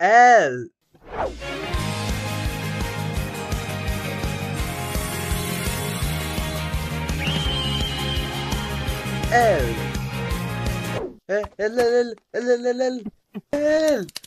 L. L. L L L L L L L.